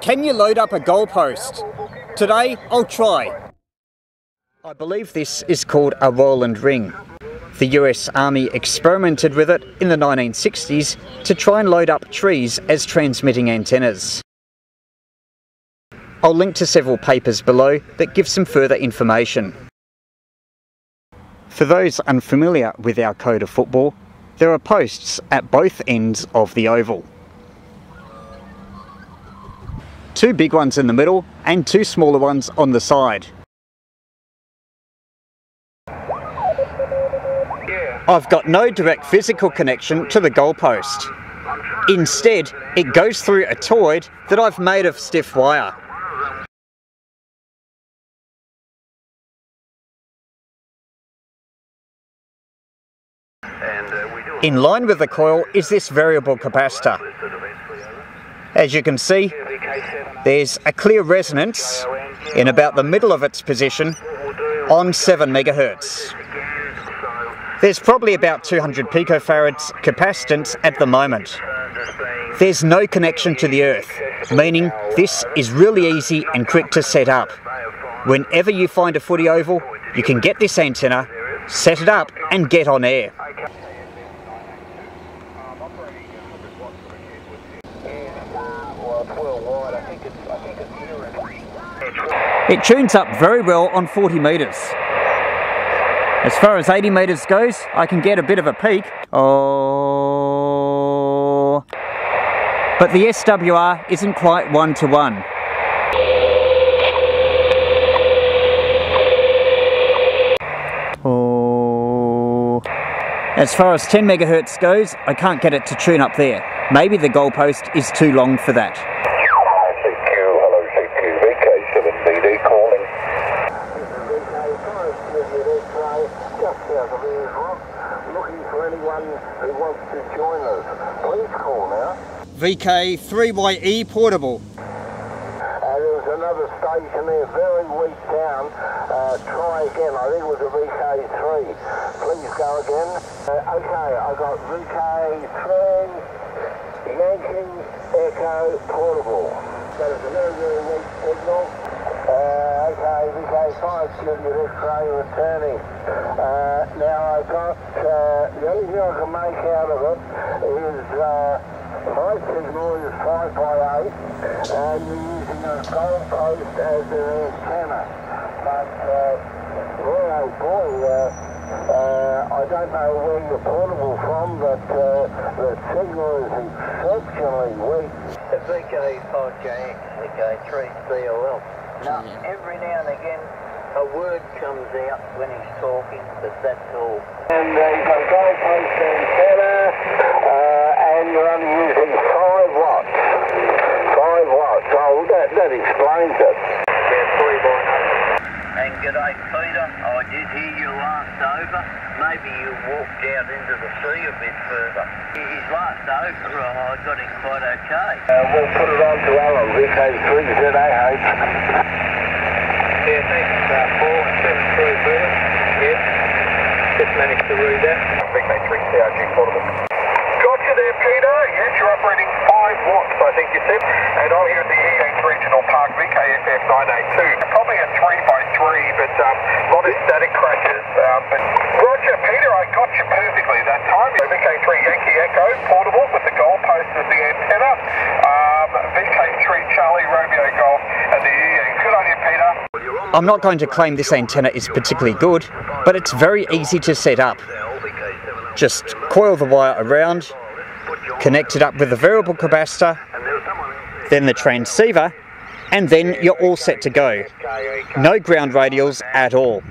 Can you load up a goalpost? Today, I'll try. I believe this is called a Rowland ring. The US Army experimented with it in the 1960s to try and load up trees as transmitting antennas. I'll link to several papers below that give some further information. For those unfamiliar with our code of football, there are posts at both ends of the oval. Two big ones in the middle and two smaller ones on the side. I've got no direct physical connection to the goalpost. Instead, it goes through a toroid that I've made of stiff wire. In line with the coil is this variable capacitor. As you can see, there's a clear resonance in about the middle of its position on 7 megahertz. There's probably about 200 picofarads capacitance at the moment. There's no connection to the earth, meaning this is really easy and quick to set up. Whenever you find a footy oval, you can get this antenna, set it up and get on air. It tunes up very well on 40 metres. As far as 80 metres goes, I can get a bit of a peak. Oh, but the SWR isn't quite one to one. Oh, as far as 10 megahertz goes, I can't get it to tune up there. Maybe the goalpost is too long for that. VK3YE portable. Uh, there was another station there, very weak sound. Uh, try again, I think it was a VK3. Please go again. Uh, okay, I got VK3 Yankee Echo portable. That is a very, very weak signal. Uh, okay, VK5 Juliet X-ray returning. Uh, now I've got, uh, the only thing I can make out of it is uh, my signal is 5 by 8 and we're using a goalpost as an antenna. But, uh, boy oh boy, uh, uh, I don't know where you're portable from, but uh, the signal is exceptionally weak. The VK5JX, VK3BOL. Now, every now and again, a word comes out when he's talking, but that's all. And uh, you've got a goalpost antenna, uh, and you're only using 5 watts. 5 watts. Oh, that, that explains it. Yeah, three by And g'day Peter, I did hear you last over. Maybe you walked out into the sea a bit further. His last over, I got him quite okay. Uh, we'll put it on to Alan, VK3ZAH. Yeah, thanks, uh, Paul and 73 Peter. Yeah, just managed to read that. VK3 CRG portable. Gotcha there, Peter. Yes, you're operating 5 watts, I think you said. And I'm here at the EH Regional Park VKFF 982. Probably a 3 by 3 but um, lot of static crashes. Um, but Roger, Peter, I got you perfectly that time. VK3 Yankee Echo portable with the goalpost as the antenna. Um, VK3 Charlie Romeo Golf and the EH. Good on you, Peter. I'm not going to claim this antenna is particularly good, but it's very easy to set up. Just coil the wire around, connect it up with the variable capacitor, then the transceiver, and then you're all set to go. No ground radials at all.